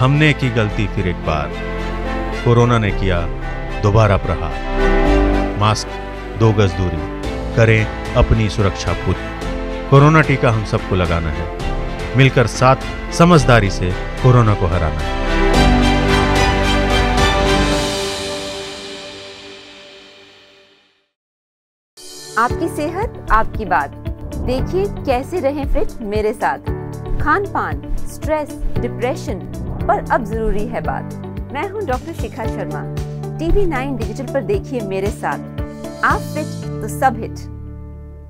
हमने की गलती फिर एक बार। कोरोना ने किया, दोबारा प्रहार। मास्क, दो गज दूरी। करें अपनी सुरक्षा पूरी कोरोना टीका हम सबको लगाना है। मिलकर साथ समझदारी से कोरोना को हराना है। आपकी सेहत, आपकी बात। देखिए कैसे रहें फिट मेरे साथ। खान पान स्ट्रेस डिप्रेशन पर अब ज़रूरी है बात। मैं हूँ doctor Shikha Sharma. TV nine digital पर देखिए मेरे साथ। आप फिट तो सब हिट।